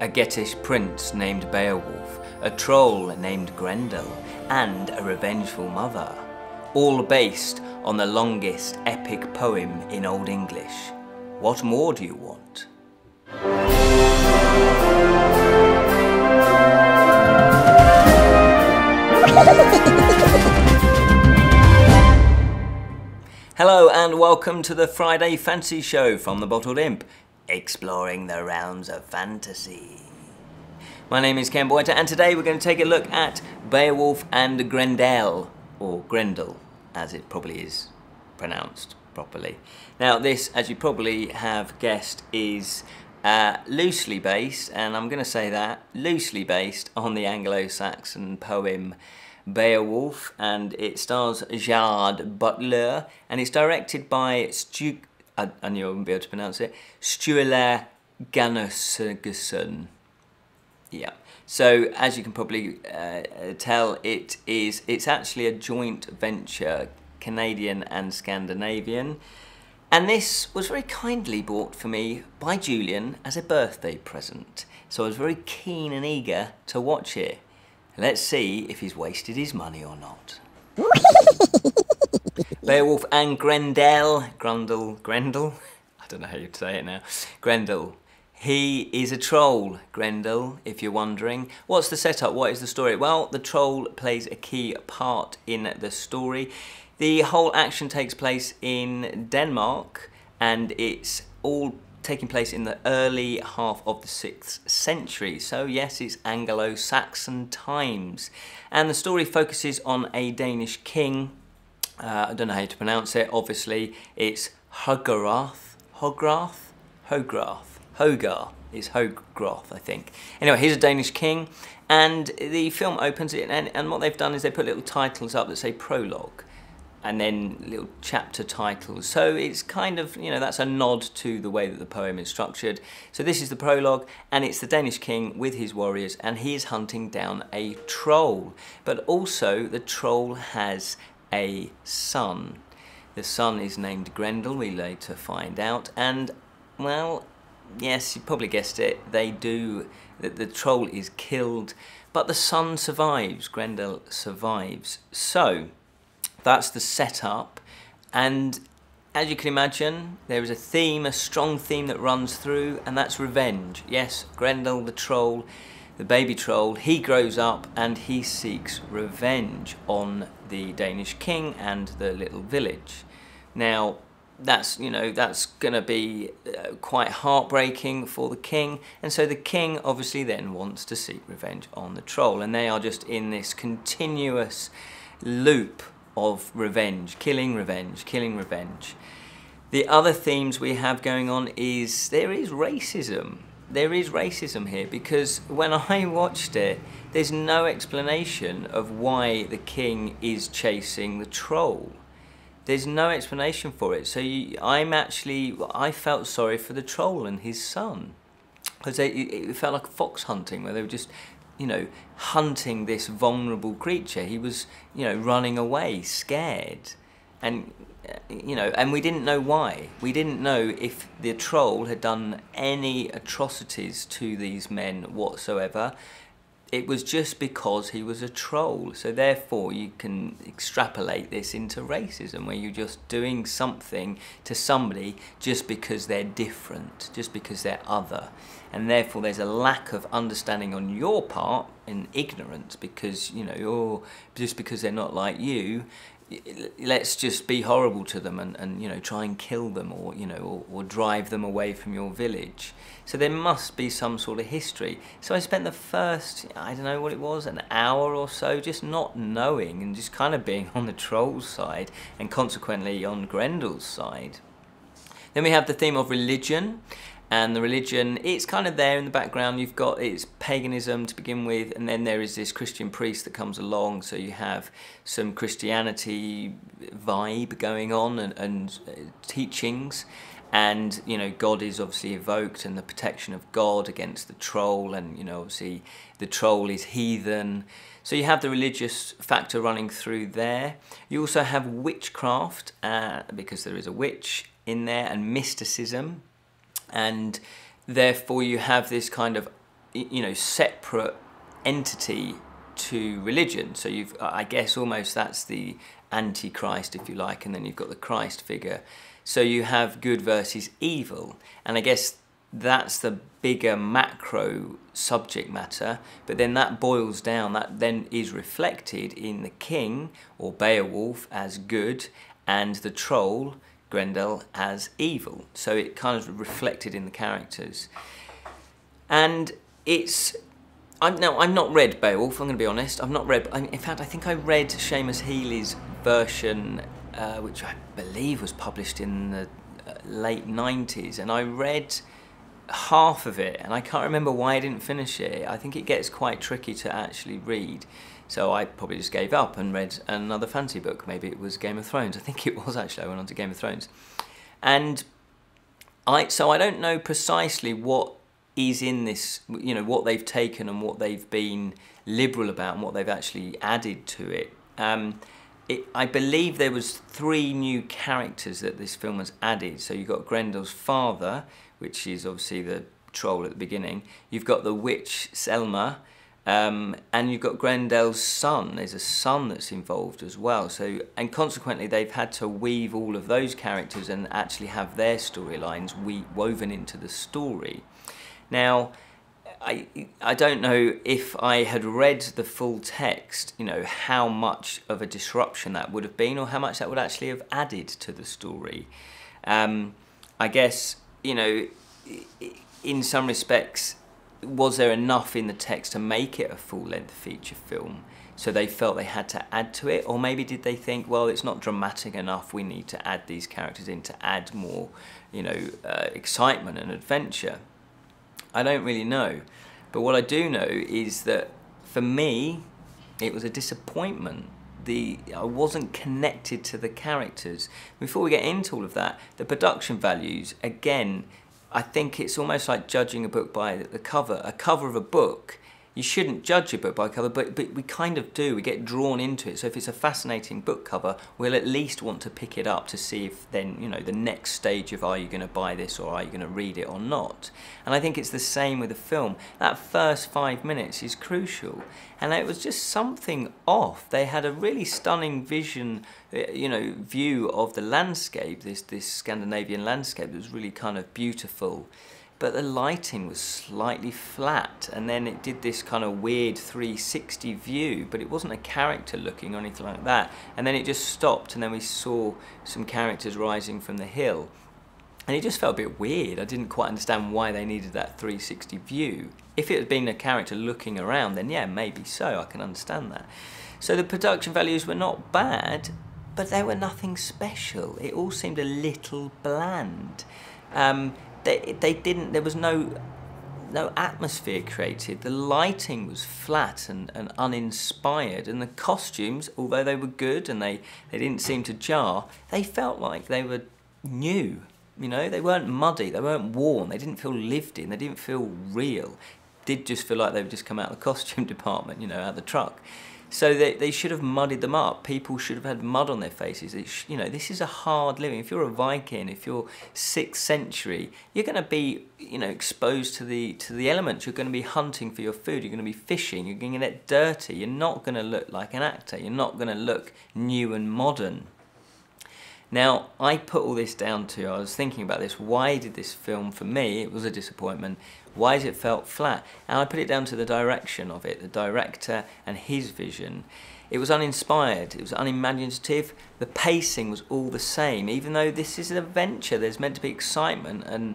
a Geatish prince named Beowulf, a troll named Grendel, and a revengeful mother. All based on the longest epic poem in Old English. What more do you want? Hello and welcome to the Friday Fancy Show from the Bottled Imp, exploring the realms of fantasy. My name is Ken Boyter and today we're going to take a look at Beowulf and Grendel, or Grendel as it probably is pronounced properly. Now this, as you probably have guessed, is uh, loosely based, and I'm going to say that, loosely based on the Anglo-Saxon poem Beowulf, and it stars Gerard Butler, and it's directed by Stu. I, I wouldn't be able to pronounce it. Sturla Gunnarsson. Yeah. So as you can probably uh, tell, it is it's actually a joint venture, Canadian and Scandinavian. And this was very kindly bought for me by Julian as a birthday present. So I was very keen and eager to watch it. Let's see if he's wasted his money or not. Beowulf and Grendel, Grundle, Grendel, I don't know how you'd say it now, Grendel. He is a troll, Grendel, if you're wondering. What's the setup? What is the story? Well, the troll plays a key part in the story. The whole action takes place in Denmark and it's all taking place in the early half of the 6th century. So yes, it's Anglo-Saxon times. And the story focuses on a Danish king. Uh, I don't know how to pronounce it. Obviously, it's Hogarth. Hogarth? Hogarth. Hogar is Hogarth, I think. Anyway, he's a Danish king. And the film opens it, and, and what they've done is they put little titles up that say prologue and then little chapter titles. So it's kind of, you know, that's a nod to the way that the poem is structured. So this is the prologue, and it's the Danish king with his warriors, and he is hunting down a troll. But also, the troll has a son. The son is named Grendel, we later find out, and, well, yes, you probably guessed it, they do, the, the troll is killed, but the son survives, Grendel survives. So, that's the setup. And as you can imagine, there is a theme, a strong theme that runs through, and that's revenge. Yes, Grendel the troll, the baby troll, he grows up and he seeks revenge on the Danish king and the little village. Now, that's you know that's going to be uh, quite heartbreaking for the king and so the king obviously then wants to seek revenge on the troll and they are just in this continuous loop of revenge, killing revenge, killing revenge. The other themes we have going on is there is racism. There is racism here because when I watched it, there's no explanation of why the king is chasing the troll. There's no explanation for it. So you, I'm actually, I felt sorry for the troll and his son. Because it felt like fox hunting where they were just you know, hunting this vulnerable creature. He was, you know, running away, scared. And, you know, and we didn't know why. We didn't know if the troll had done any atrocities to these men whatsoever. It was just because he was a troll. So therefore you can extrapolate this into racism where you're just doing something to somebody just because they're different, just because they're other and therefore there's a lack of understanding on your part in ignorance because you know you're just because they're not like you let's just be horrible to them and, and you know try and kill them or you know or, or drive them away from your village. So there must be some sort of history. So I spent the first I don't know what it was an hour or so just not knowing and just kind of being on the troll's side and consequently on Grendel's side. Then we have the theme of religion and the religion it's kind of there in the background. You've got it's paganism to begin with and then there is this christian priest that comes along. So you have some christianity vibe going on and, and uh, teachings. And you know god is obviously evoked and the protection of god against the troll and you know obviously the troll is heathen. So you have the religious factor running through there. You also have witchcraft uh, because there is a witch in there and mysticism and therefore you have this kind of you know, separate entity to religion. So you've, uh, I guess, almost that's the antichrist, if you like, and then you've got the Christ figure. So you have good versus evil, and I guess that's the bigger macro subject matter. But then that boils down. That then is reflected in the king or Beowulf as good, and the troll Grendel as evil. So it kind of reflected in the characters. And it's I'm now I've not read Beowulf. I'm going to be honest. I've not read. In fact, I think I read Seamus Heaney's version, uh, which I believe was published in the uh, late '90s, and I read half of it, and I can't remember why I didn't finish it. I think it gets quite tricky to actually read. So I probably just gave up and read another fantasy book. Maybe it was Game of Thrones. I think it was actually. I went on to Game of Thrones, and I so I don't know precisely what is in this. You know what they've taken and what they've been liberal about and what they've actually added to it. Um, it, I believe there was three new characters that this film has added. So you've got Grendel's father, which is obviously the troll at the beginning. You've got the witch Selma, um, and you've got Grendel's son. There's a son that's involved as well. So, and consequently, they've had to weave all of those characters and actually have their storylines woven into the story. Now, I I don't know if I had read the full text, you know, how much of a disruption that would have been, or how much that would actually have added to the story. Um, I guess you know, in some respects, was there enough in the text to make it a full-length feature film? So they felt they had to add to it, or maybe did they think, well, it's not dramatic enough. We need to add these characters in to add more, you know, uh, excitement and adventure. I don't really know, but what I do know is that for me, it was a disappointment. The I wasn't connected to the characters. Before we get into all of that, the production values again I think it's almost like judging a book by the cover. A cover of a book, you shouldn't judge a book by cover, but, but we kind of do. We get drawn into it. So if it's a fascinating book cover, we'll at least want to pick it up to see if then, you know, the next stage of are you going to buy this or are you going to read it or not. And I think it's the same with a film. That first five minutes is crucial. And it was just something off. They had a really stunning vision uh, you know, view of the landscape, this, this Scandinavian landscape that was really kind of beautiful. But the lighting was slightly flat, and then it did this kind of weird 360 view, but it wasn't a character looking or anything like that. And then it just stopped, and then we saw some characters rising from the hill. And it just felt a bit weird. I didn't quite understand why they needed that 360 view. If it had been a character looking around, then yeah, maybe so, I can understand that. So the production values were not bad, but they were nothing special. It all seemed a little bland. Um, they, they didn't, there was no, no atmosphere created. The lighting was flat and, and uninspired, and the costumes, although they were good and they, they didn't seem to jar, they felt like they were new. You know, they weren't muddy, they weren't worn, they didn't feel lived in, they didn't feel real. Did just feel like they'd just come out of the costume department, you know, out of the truck. So they, they should have muddied them up. People should have had mud on their faces. you know, this is a hard living. If you're a Viking, if you're sixth century, you're going to be, you know, exposed to the to the elements. You're going to be hunting for your food. You're going to be fishing. You're going to get dirty. You're not going to look like an actor. You're not going to look new and modern. Now, I put all this down to, I was thinking about this, why did this film, for me, it was a disappointment, why has it felt flat? And I put it down to the direction of it, the director and his vision. It was uninspired, it was unimaginative, the pacing was all the same, even though this is an adventure, there's meant to be excitement and,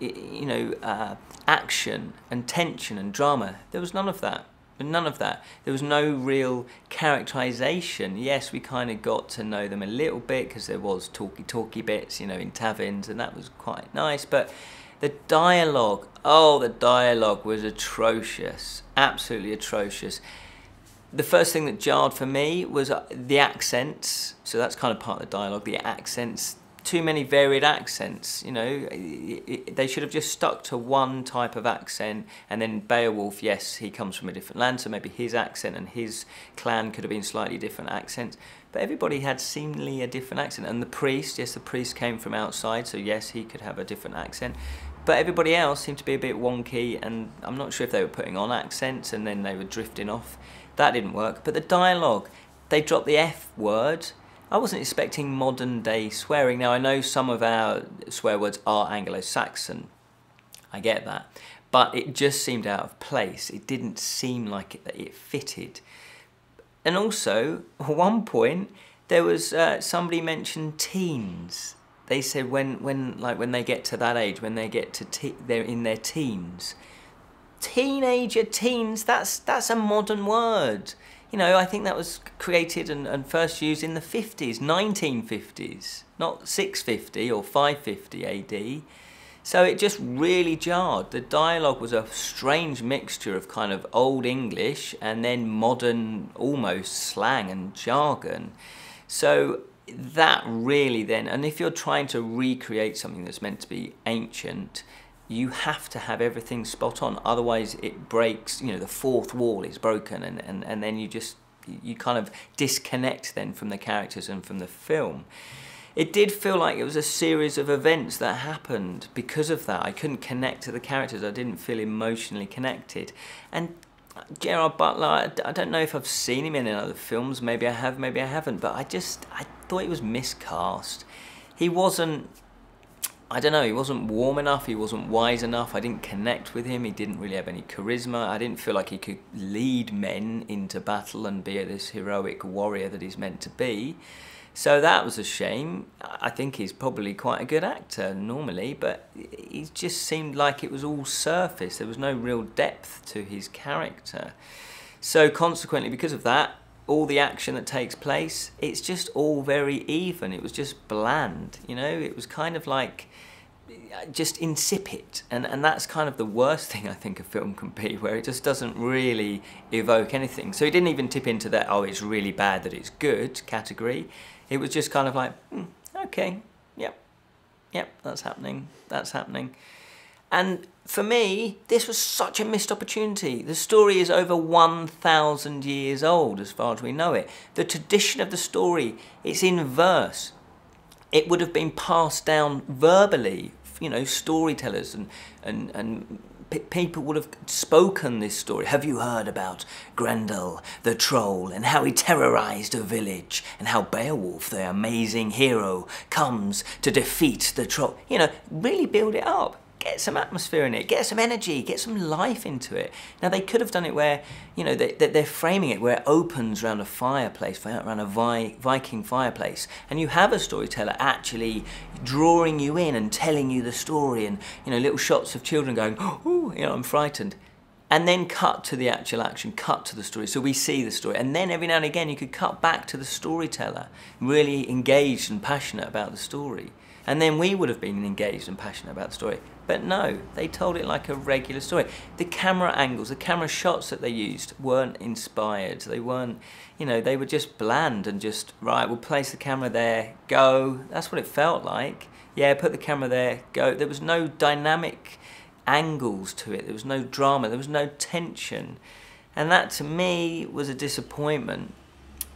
you know, uh, action and tension and drama. There was none of that. None of that. There was no real characterization. Yes, we kind of got to know them a little bit because there was talky talky bits, you know, in taverns, and that was quite nice. But the dialogue, oh, the dialogue was atrocious, absolutely atrocious. The first thing that jarred for me was uh, the accents. So that's kind of part of the dialogue. The accents, too many varied accents. You know, they should have just stuck to one type of accent. And then Beowulf, yes, he comes from a different land, so maybe his accent and his clan could have been slightly different accents. But everybody had seemingly a different accent. And the priest, yes, the priest came from outside, so yes, he could have a different accent. but everybody else seemed to be a bit wonky, and I'm not sure if they were putting on accents and then they were drifting off. That didn't work. But the dialogue, they dropped the F word. I wasn't expecting modern day swearing. Now, I know some of our swear words are Anglo Saxon. I get that. But it just seemed out of place. It didn't seem like it, it fitted. And also, at one point, there was uh, somebody mentioned teens they said when when like when they get to that age, when they get to they're in their teens, teenager teens. That's that's a modern word. You know, I think that was created and, and first used in the 50s, 1950s, not 650 or 550 AD. So it just really jarred. The dialogue was a strange mixture of kind of old English and then modern, almost slang and jargon. So that really then, and if you're trying to recreate something that's meant to be ancient, you have to have everything spot on. Otherwise, it breaks. You know, the fourth wall is broken, and, and, and then you just you kind of disconnect then from the characters and from the film. It did feel like it was a series of events that happened because of that. I couldn't connect to the characters. I didn't feel emotionally connected, and uh, Gerard Butler, I don't know if I've seen him in other films. Maybe I have, maybe I haven't. But I just, I thought he was miscast. He wasn't, I don't know, he wasn't warm enough. He wasn't wise enough. I didn't connect with him. He didn't really have any charisma. I didn't feel like he could lead men into battle and be this heroic warrior that he's meant to be. So that was a shame. I think he's probably quite a good actor normally, but he just seemed like it was all surface. There was no real depth to his character. So consequently, because of that, all the action that takes place, it's just all very even. It was just bland, you know? It was kind of like just insipid and and that's kind of the worst thing I think a film can be where it just doesn't really evoke anything so he didn't even tip into that oh it's really bad that it's good category it was just kind of like, hmm, okay, yep, yep, that's happening, that's happening. And for me, this was such a missed opportunity. The story is over 1,000 years old, as far as we know it. The tradition of the story, it's in verse. It would have been passed down verbally, you know, storytellers and, and, and people would have spoken this story. Have you heard about Grendel the troll and how he terrorized a village and how Beowulf, the amazing hero, comes to defeat the troll? You know, really build it up get some atmosphere in it, get some energy, get some life into it. Now they could have done it where, you know, they, they're framing it where it opens around a fireplace, around a Viking fireplace, and you have a storyteller actually drawing you in and telling you the story, and you know, little shots of children going, oh, you know, I'm frightened. And then cut to the actual action, cut to the story. So we see the story. And then every now and again, you could cut back to the storyteller, really engaged and passionate about the story. And then we would have been engaged and passionate about the story. But no, they told it like a regular story. The camera angles, the camera shots that they used weren't inspired. They weren't, you know, they were just bland and just, right, we'll place the camera there, go. That's what it felt like. Yeah, put the camera there, go. There was no dynamic angles to it. There was no drama. There was no tension. And that to me was a disappointment.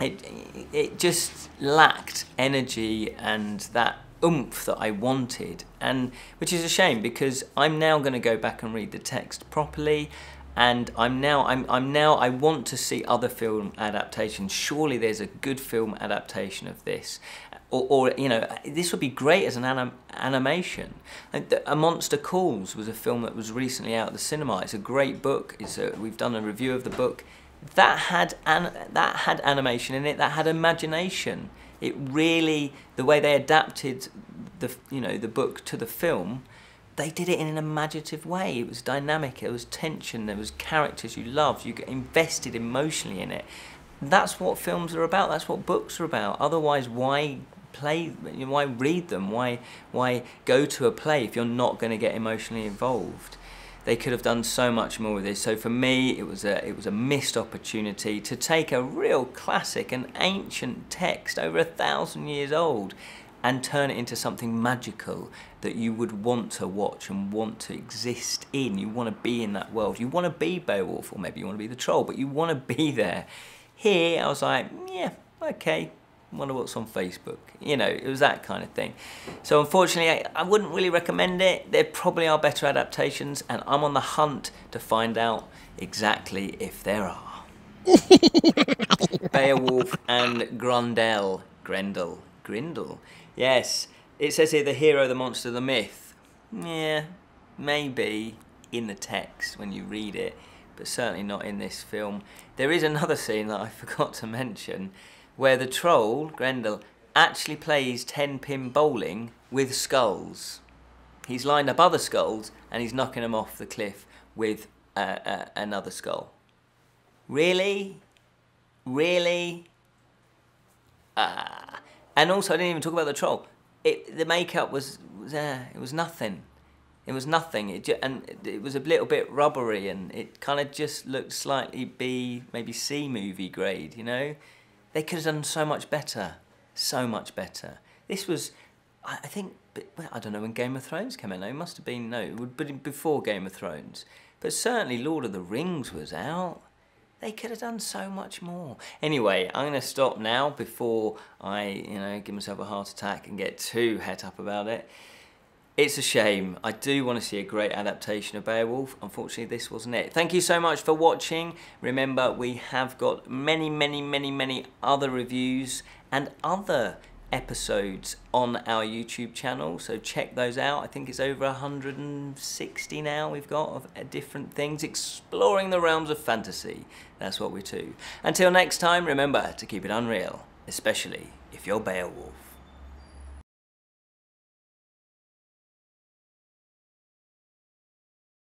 It, it just lacked energy and that oomph that I wanted, and which is a shame because I'm now going to go back and read the text properly, and I'm now I'm I'm now I want to see other film adaptations. Surely there's a good film adaptation of this, or, or you know this would be great as an anim animation. A Monster Calls was a film that was recently out at the cinema. It's a great book. It's a, we've done a review of the book. That had an, that had animation in it. That had imagination it really the way they adapted the you know the book to the film they did it in an imaginative way. It was dynamic there was tension there was characters you loved you get invested emotionally in it. That's what films are about that's what books are about. Otherwise why play why read them? Why why go to a play if you're not going to get emotionally involved they could have done so much more with this. So for me, it was a it was a missed opportunity to take a real classic, an ancient text over a thousand years old, and turn it into something magical that you would want to watch and want to exist in. You want to be in that world. You want to be Beowulf, or maybe you want to be the troll, but you want to be there. Here, I was like, yeah, okay, wonder what's on Facebook. You know, it was that kind of thing. So unfortunately, I, I wouldn't really recommend it. There probably are better adaptations, and I'm on the hunt to find out exactly if there are. Beowulf and Grundel. Grendel. Grindel. Yes. It says here the hero, the monster, the myth. Yeah, maybe in the text when you read it, but certainly not in this film. There is another scene that I forgot to mention where the troll, Grendel, actually plays 10 pin bowling with skulls. He's lined up other skulls and he's knocking them off the cliff with uh, uh, another skull. Really? Really? Ah. And also, I didn't even talk about the troll. It, the makeup was, was uh, it was nothing. It was nothing. It just, and it was a little bit rubbery, and it kind of just looked slightly B, maybe C movie grade. You know, they could have done so much better, so much better. This was, I think, I don't know when Game of Thrones came out. No, it must have been no, it would been before Game of Thrones. But certainly Lord of the Rings was out. They could have done so much more. Anyway, I'm going to stop now before I, you know, give myself a heart attack and get too het up about it. It's a shame. I do want to see a great adaptation of Beowulf. Unfortunately, this wasn't it. Thank you so much for watching. Remember, we have got many, many, many, many other reviews and other episodes on our YouTube channel, so check those out. I think it's over 160 now we've got of uh, different things, exploring the realms of fantasy. That's what we do. Until next time, remember to keep it unreal, especially if you're Beowulf.